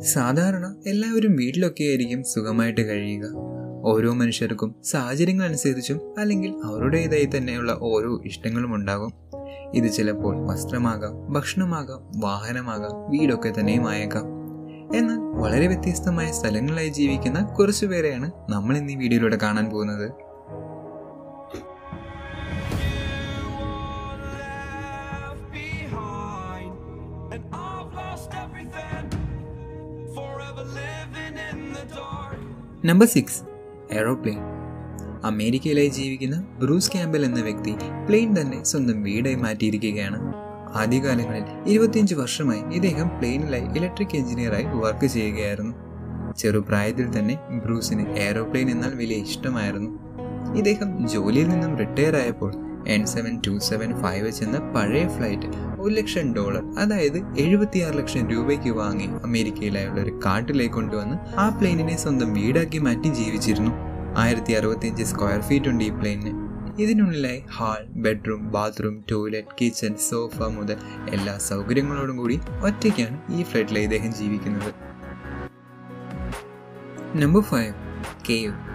സാധാരണ എല്ലാവരും വീട്ടിലൊക്കെ ആയിരിക്കും സുഖമായിട്ട് കഴിയുക. ഓരോ മനുഷ്യർക്കും സാഹചര്യങ്ങൾ അനുസരിച്ചും അല്ലെങ്കിൽ അവരുടേതായി തന്നെയുള്ള ഓരോ ഇഷ്ടങ്ങളും ഉണ്ടാകും. ഇത് ചിലപ്പോൾ വസ്ത്രമാകാം ഭക്ഷണമാകാം വാഹനമാകാം വീടൊക്കെ തന്നെയും ആയേക്കാം. എന്നാൽ വളരെ വ്യത്യസ്തമായ സ്ഥലങ്ങളായി ജീവിക്കുന്ന കുറച്ചുപേരെയാണ് നമ്മൾ ഇന്ന് ഈ വീഡിയോയിലൂടെ കാണാൻ പോകുന്നത്. നമ്പർ സിക്സ് എയ്റോപ്ലെയിൻ അമേരിക്കയിലായി ജീവിക്കുന്ന ബ്രൂസ് ക്യാമ്പൽ എന്ന വ്യക്തി പ്ലെയിൻ തന്നെ സ്വന്തം വീടായി മാറ്റിയിരിക്കുകയാണ്. ആദ്യകാലങ്ങളിൽ ഇരുപത്തിയഞ്ച് വർഷമായി ഇദ്ദേഹം പ്ലെയിനിലായി ഇലക്ട്രിക് എഞ്ചിനീയറായി വർക്ക് ചെയ്യുകയായിരുന്നു. ചെറുപ്രായത്തിൽ തന്നെ ബ്രൂസിന് എയ്റോപ്ലെയിൻ എന്നാൽ വലിയ ഇഷ്ടമായിരുന്നു. ഇദ്ദേഹം ജോലിയിൽ നിന്നും റിട്ടയർ ആയപ്പോൾ N seven two seven five H എന്ന പഴയ ഫ്ലൈറ്റ് ഒരു ലക്ഷം ഡോളർ അതായത് എഴുപത്തിയാറ് ലക്ഷം രൂപയ്ക്ക് വാങ്ങി അമേരിക്കയിലായുള്ള ഒരു കാട്ടിലേക്ക് കൊണ്ടുവന്ന് ആ പ്ലെയിനിനെ സ്വന്തം വീടാക്കി മാറ്റി ജീവിച്ചിരുന്നു. ആയിരത്തി അറുപത്തിയഞ്ച് സ്ക്വയർ ഫീറ്റ് ഉണ്ട് ഈ പ്ലെയിനിന് ഇതിനുള്ളിലായി hall bedroom bathroom toilet kitchen sofa മുതൽ എല്ലാ സൗകര്യങ്ങളോടും കൂടി ഒറ്റയ്ക്കാണ് ഈ ഫ്ലൈറ്റിലെ ഇദ്ദേഹം ജീവിക്കുന്നത്. നമ്പർ ഫൈവ് കേവ്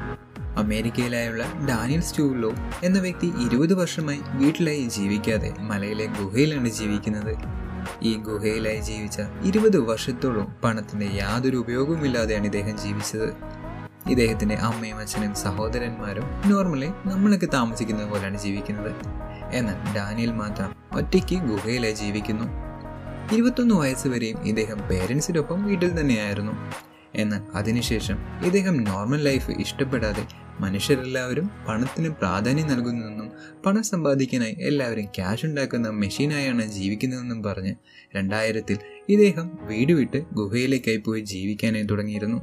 അമേരിക്കയിലായുള്ള ഡാനിയൽ സ്റ്റൂവിലോ എന്ന വ്യക്തി ഇരുപത് വർഷമായി വീട്ടിലായി ജീവിക്കാതെ മലയിലെ ഗുഹയിലാണ് ജീവിക്കുന്നത്. ഈ ഗുഹയിലായി ജീവിച്ച ഇരുപത് വർഷത്തോളം പണത്തിന്റെ യാതൊരു ഉപയോഗവുമില്ലാതെയാണ് ഇദ്ദേഹം ജീവിച്ചത്. ഇദ്ദേഹത്തിന്റെ അമ്മയും അച്ഛനും സഹോദരന്മാരും നോർമലി നമ്മളൊക്കെ താമസിക്കുന്നത് പോലെയാണ് ജീവിക്കുന്നത്. എന്നാൽ ഡാനിയൽ മാത്രം ഒറ്റയ്ക്ക് ഗുഹയിലായി ജീവിക്കുന്നു. ഇരുപത്തൊന്ന് വയസ്സ് വരെയും ഇദ്ദേഹം പേരൻസിനൊപ്പം വീട്ടിൽ തന്നെയായിരുന്നു. എന്നാൽ അതിനുശേഷം ഇദ്ദേഹം നോർമൽ ലൈഫ് ഇഷ്ടപ്പെടാതെ മനുഷ്യരെല്ലാവരും പണത്തിന് പ്രാധാന്യം നൽകുന്നതെന്നും പണം സമ്പാദിക്കാനായി എല്ലാവരും ക്യാഷ് ഉണ്ടാക്കുന്ന മെഷീനായാണ് ജീവിക്കുന്നതെന്നും പറഞ്ഞ് രണ്ടായിരത്തിൽ ഇദ്ദേഹം വീട് വിട്ട് ഗുഹയിലേക്കായി പോയി ജീവിക്കാനായി തുടങ്ങിയിരുന്നു.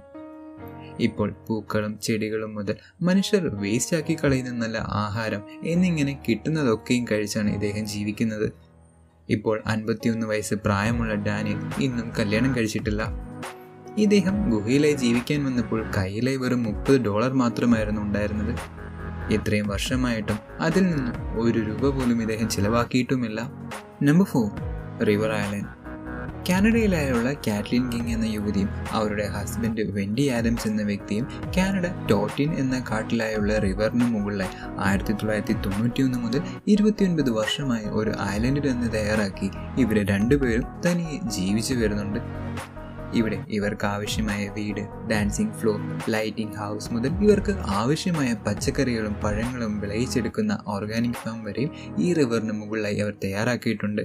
ഇപ്പോൾ പൂക്കളും ചെടികളും മുതൽ മനുഷ്യർ വേസ്റ്റാക്കി കളയുന്ന നല്ല ആഹാരം എന്നിങ്ങനെ കിട്ടുന്നതൊക്കെയും കഴിച്ചാണ് ഇദ്ദേഹം ജീവിക്കുന്നത്. ഇപ്പോൾ അൻപത്തിയൊന്ന് വയസ്സ് പ്രായമുള്ള ഡാനിയൽ ഇന്നും കല്യാണം കഴിച്ചിട്ടില്ല. ഇദ്ദേഹം ഗുഹയിലായി ജീവിക്കാൻ വന്നപ്പോൾ കയ്യിലെ വെറും മുപ്പത് ഡോളർ മാത്രമായിരുന്നു ഉണ്ടായിരുന്നത്. ഇത്രയും വർഷമായിട്ടും അതിൽ നിന്നും ഒരു രൂപ പോലും ഇദ്ദേഹം ചിലവാക്കിയിട്ടുമില്ല. നമ്പർ ഫോർ റിവർ ഐലൻഡ് കാനഡയിലായുള്ള കാറ്റ്ലിൻ കിങ് എന്ന യുവതിയും അവരുടെ ഹസ്ബൻഡ് വെൻഡി ആഡംസ് എന്ന വ്യക്തിയും കാനഡ ടോട്ടിൻ എന്ന കാട്ടിലായുള്ള റിവറിന് മുകളിലായി ആയിരത്തി തൊള്ളായിരത്തി തൊണ്ണൂറ്റിയൊന്ന് മുതൽ ഇരുപത്തിയൊൻപത് വർഷമായി ഒരു ഐലൻഡിൽ നിന്ന് തയ്യാറാക്കി. ഇവരെ രണ്ടുപേരും തനിയെ ജീവിച്ചു വരുന്നുണ്ട്. ഇവിടെ ഇവർക്ക് ആവശ്യമായ വീട് ഡാൻസിംഗ് ഫ്ലോർ ലൈറ്റിംഗ് ഹൗസ് മുതൽ ഇവർക്ക് ആവശ്യമായ പച്ചക്കറികളും പഴങ്ങളും വിളയിച്ചെടുക്കുന്ന ഓർഗാനിക് ഫാം വരെയും ഈ റിവറിന് മുകളിലായി അവർ തയ്യാറാക്കിയിട്ടുണ്ട്.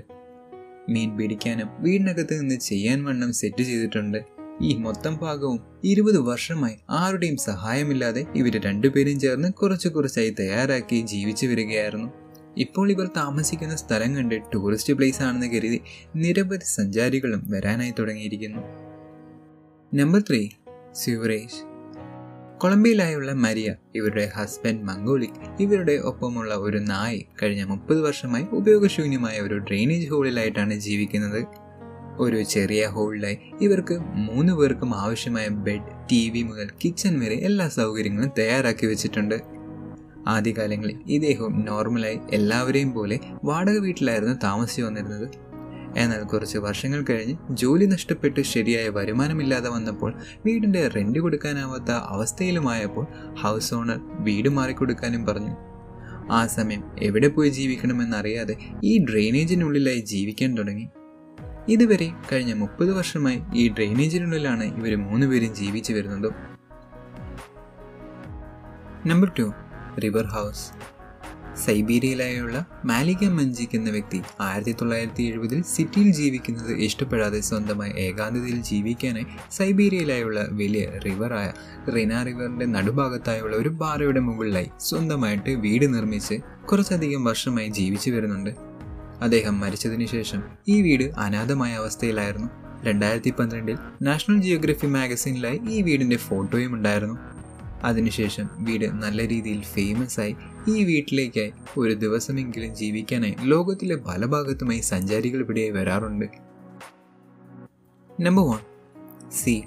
മീൻ പിടിക്കാനും വീടിനകത്ത് നിന്ന് ചെയ്യാൻ വണ്ണം സെറ്റ് ചെയ്തിട്ടുണ്ട്. ഈ മൊത്തം ഭാഗവും ഇരുപത് വർഷമായി ആരുടെയും സഹായമില്ലാതെ ഇവർ രണ്ടുപേരും ചേർന്ന് കുറച്ചു കുറച്ചായി തയ്യാറാക്കി ജീവിച്ചു വരികയായിരുന്നു. ഇപ്പോൾ ഇവർ താമസിക്കുന്ന സ്ഥലം കണ്ട് ടൂറിസ്റ്റ് പ്ലേസ് ആണെന്ന് കരുതി നിരവധി സഞ്ചാരികളും വരാനായി തുടങ്ങിയിരിക്കുന്നു. നമ്പർ ത്രീ സ്യൂറേജ് കൊളംബിയയിലായുള്ള മരിയ ഇവരുടെ ഹസ്ബൻഡ് മംഗോളിക് ഇവരുടെ ഒപ്പമുള്ള ഒരു നായ് കഴിഞ്ഞ മുപ്പത് വർഷമായി ഉപയോഗശൂന്യമായ ഒരു ഡ്രെയിനേജ് ഹോളിലായിട്ടാണ് ജീവിക്കുന്നത്. ഒരു ചെറിയ ഹോളിലായി ഇവർക്ക് മൂന്ന് പേർക്കും ആവശ്യമായ ബെഡ് ടി വി മുതൽ കിച്ചൺ വരെ എല്ലാ സൗകര്യങ്ങളും തയ്യാറാക്കി വെച്ചിട്ടുണ്ട്. ആദ്യകാലങ്ങളിൽ ഇദ്ദേഹം നോർമലായി എല്ലാവരെയും പോലെ വാടക വീട്ടിലായിരുന്നു താമസിച്ചു വന്നിരുന്നത്. എന്നാൽ കുറച്ച് വർഷങ്ങൾ കഴിഞ്ഞ് ജോലി നഷ്ടപ്പെട്ട് ശരിയായ വരുമാനമില്ലാതെ വന്നപ്പോൾ വീടിന്റെ റെന്റ് കൊടുക്കാനാവാത്ത അവസ്ഥയിലുമായപ്പോൾ ഹൗസ് ഓണർ വീട് മാറിക്കൊടുക്കാനും പറഞ്ഞു. ആ സമയം എവിടെ പോയി ജീവിക്കണമെന്നറിയാതെ ഈ ഡ്രെയിനേജിനുള്ളിലായി ജീവിക്കാൻ തുടങ്ങി. ഇതുവരെ കഴിഞ്ഞ മുപ്പത് വർഷമായി ഈ ഡ്രെയിനേജിനുള്ളിലാണ് ഇവർ മൂന്നുപേരും ജീവിച്ചു വരുന്നതും. നമ്പർ ടു റിവർ ഹൗസ് സൈബീരിയയിലായുള്ള മാലിക മഞ്ജിക് എന്ന വ്യക്തി ആയിരത്തി തൊള്ളായിരത്തി എഴുപതിൽ സിറ്റിയിൽ ജീവിക്കുന്നത് ഇഷ്ടപ്പെടാതെ സ്വന്തമായി ഏകാന്തതയിൽ ജീവിക്കാനായി സൈബീരിയയിലായുള്ള വലിയ റിവറായ റിന റിവറിന്റെ നടുഭാഗത്തായുള്ള ഒരു പാറയുടെ മുകളിലായി സ്വന്തമായിട്ട് വീട് നിർമ്മിച്ച് കുറച്ചധികം വർഷമായി ജീവിച്ചു വരുന്നുണ്ട്. അദ്ദേഹം മരിച്ചതിനു ശേഷം ഈ വീട് അനാഥമായ അവസ്ഥയിലായിരുന്നു. രണ്ടായിരത്തി പന്ത്രണ്ടിൽ നാഷണൽ ജിയോഗ്രഫി മാഗസീനിലായി ഈ വീടിന്റെ ഫോട്ടോയും ഉണ്ടായിരുന്നു. അതിനുശേഷം വീട് നല്ല രീതിയിൽ ഫേമസ് ആയി ഈ വീട്ടിലേക്കായി ഒരു ദിവസമെങ്കിലും ജീവിക്കാനായി ലോകത്തിലെ പല ഭാഗത്തുമായി സഞ്ചാരികൾ ഇവിടെ വരാറുണ്ട്. നമ്പർ വൺ സി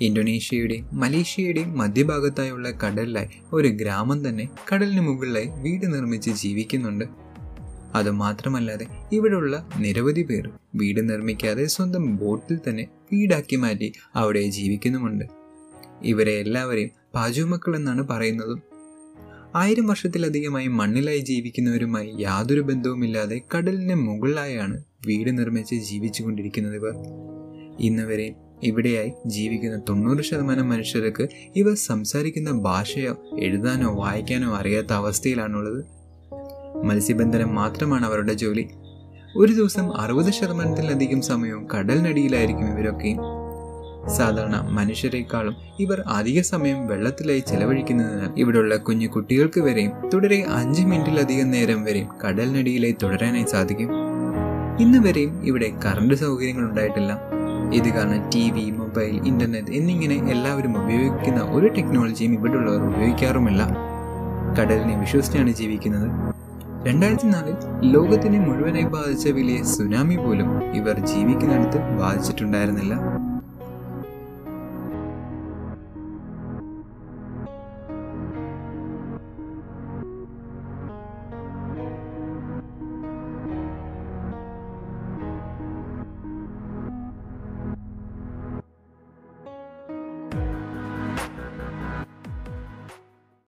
ഇന്തോനേഷ്യയുടെയും മലേഷ്യയുടെയും മധ്യഭാഗത്തായുള്ള കടലിലായി ഒരു ഗ്രാമം തന്നെ കടലിന് മുകളിലായി വീട് നിർമ്മിച്ച് ജീവിക്കുന്നുണ്ട്. അതുമാത്രമല്ലാതെ ഇവിടെയുള്ള നിരവധി പേർ വീട് നിർമ്മിക്കാതെ സ്വന്തം ബോട്ടിൽ തന്നെ വീടാക്കി മാറ്റി അവിടെ ജീവിക്കുന്നുമുണ്ട്. ഇവരെ എല്ലാവരെയും പാചുമക്കൾ എന്നാണ് പറയുന്നത്. ആയിരം വർഷത്തിലധികമായി മണ്ണിലായി ജീവിക്കുന്നവരുമായി യാതൊരു ബന്ധവുമില്ലാതെ കടലിന് മുകളിലായാണ് വീട് നിർമ്മിച്ച് ജീവിച്ചു കൊണ്ടിരിക്കുന്നത് ഇവർ. ഇന്നവരെ ഇവിടെയായി ജീവിക്കുന്ന തൊണ്ണൂറ് ശതമാനം മനുഷ്യർക്ക് ഇവർ സംസാരിക്കുന്ന ഭാഷയോ എഴുതാനോ വായിക്കാനോ അറിയാത്ത അവസ്ഥയിലാണുള്ളത്. മത്സ്യബന്ധനം മാത്രമാണ് അവരുടെ ജോലി. ഒരു ദിവസം അറുപത് ശതമാനത്തിലധികം സമയവും കടലിനടിയിലായിരിക്കും ഇവരൊക്കെയും സാധാരണ മനുഷ്യരെക്കാളും ഇവർ അധിക സമയം വെള്ളത്തിലായി ചെലവഴിക്കുന്നതിനാൽ ഇവിടെയുള്ള കുഞ്ഞു കുട്ടികൾക്ക് വരെയും തുടരെ അഞ്ച് മിനിറ്റിലധികം നേരം വരെയും കടലിനടിയിലായി തുടരാനായി സാധിക്കും. ഇന്ന് വരെയും ഇവിടെ കറണ്ട് സൗകര്യങ്ങൾ ഉണ്ടായിട്ടില്ല. ഇത് കാരണം ടി വി മൊബൈൽ ഇന്റർനെറ്റ് എന്നിങ്ങനെ എല്ലാവരും ഉപയോഗിക്കുന്ന ഒരു ടെക്നോളജിയും ഇവിടെയുള്ളവർ ഉപയോഗിക്കാറുമില്ല. കടലിനെ വിശ്വസിച്ചാണ് ജീവിക്കുന്നത്. രണ്ടായിരത്തി നാലിൽ ലോകത്തിനെ മുഴുവനായി ബാധിച്ച വലിയ സുനാമി പോലും ഇവർ ജീവിക്കുന്നിടത്ത് ബാധിച്ചിട്ടുണ്ടായിരുന്നില്ല.